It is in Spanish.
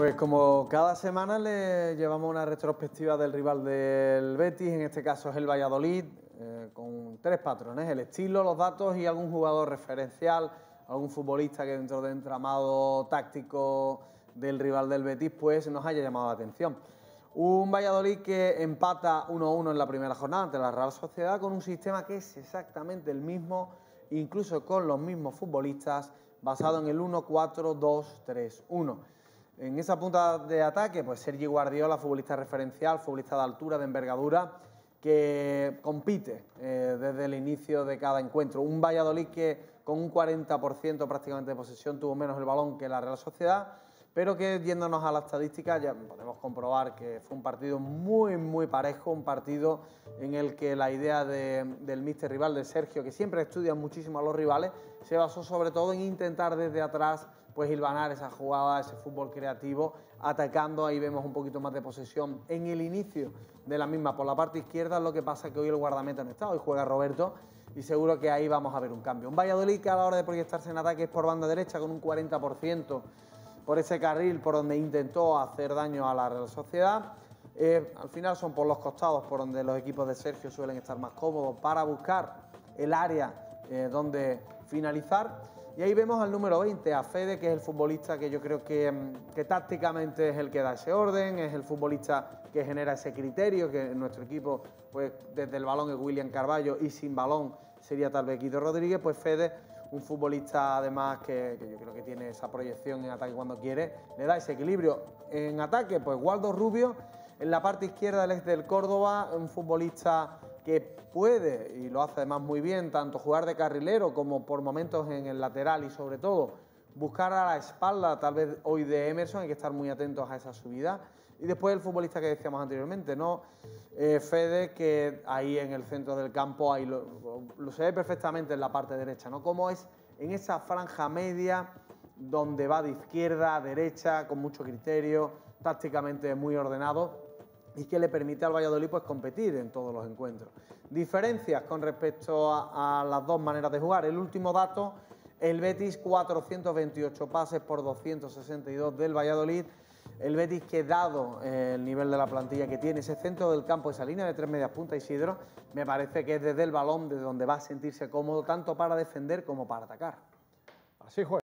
Pues como cada semana le llevamos una retrospectiva del rival del Betis, en este caso es el Valladolid, eh, con tres patrones, el estilo, los datos y algún jugador referencial, algún futbolista que dentro del entramado táctico del rival del Betis pues nos haya llamado la atención. Un Valladolid que empata 1-1 en la primera jornada ante la Real Sociedad con un sistema que es exactamente el mismo, incluso con los mismos futbolistas, basado en el 1-4-2-3-1. En esa punta de ataque, pues Sergi Guardiola, futbolista referencial, futbolista de altura, de envergadura, que compite eh, desde el inicio de cada encuentro. Un Valladolid que con un 40% prácticamente de posesión tuvo menos el balón que la Real Sociedad, pero que yéndonos a la estadística ya podemos comprobar que fue un partido muy, muy parejo, un partido en el que la idea del míster rival de Sergio, que siempre estudia muchísimo a los rivales, se basó sobre todo en intentar desde atrás pues hilvanar esa jugada, ese fútbol creativo, atacando, ahí vemos un poquito más de posesión en el inicio de la misma por la parte izquierda, lo que pasa es que hoy el guardameta no está, hoy juega Roberto y seguro que ahí vamos a ver un cambio. Un Valladolid que a la hora de proyectarse en ataque es por banda derecha con un 40% por ese carril por donde intentó hacer daño a la Real Sociedad. Eh, al final son por los costados por donde los equipos de Sergio suelen estar más cómodos para buscar el área eh, donde finalizar. Y ahí vemos al número 20, a Fede, que es el futbolista que yo creo que, mm, que, tácticamente es el que da ese orden, es el futbolista que genera ese criterio, que en nuestro equipo, pues desde el balón es William Carballo y sin balón sería tal vez Guido Rodríguez, pues Fede, un futbolista además que, yo creo que tiene esa proyección en ataque cuando quiere, le da ese equilibrio. En ataque, pues Waldo Rubio, en la parte izquierda del ex del Córdoba, un futbolista que puede, y lo hace además muy bien, tanto jugar de carrilero como por momentos en el lateral y sobre todo buscar a la espalda, tal vez hoy de Emerson, hay que estar muy atentos a esa subida. Y después el futbolista que decíamos anteriormente, ¿no? Eh, Fede, que ahí en el centro del campo, ahí lo, lo, se ve perfectamente en la parte derecha, ¿no? Cómo es en esa franja media donde va de izquierda a derecha, con mucho criterio, tácticamente muy ordenado y que le permite al Valladolid pues, competir en todos los encuentros. Diferencias con respecto a, a, las dos maneras de jugar. El último dato, el Betis 428 pases por 262 del Valladolid. El Betis que dado eh, el nivel de la plantilla que tiene, ese centro del campo, esa línea de tres medias puntas Isidro, me parece que es desde el balón desde donde va a sentirse cómodo tanto para defender como para atacar. Así juega.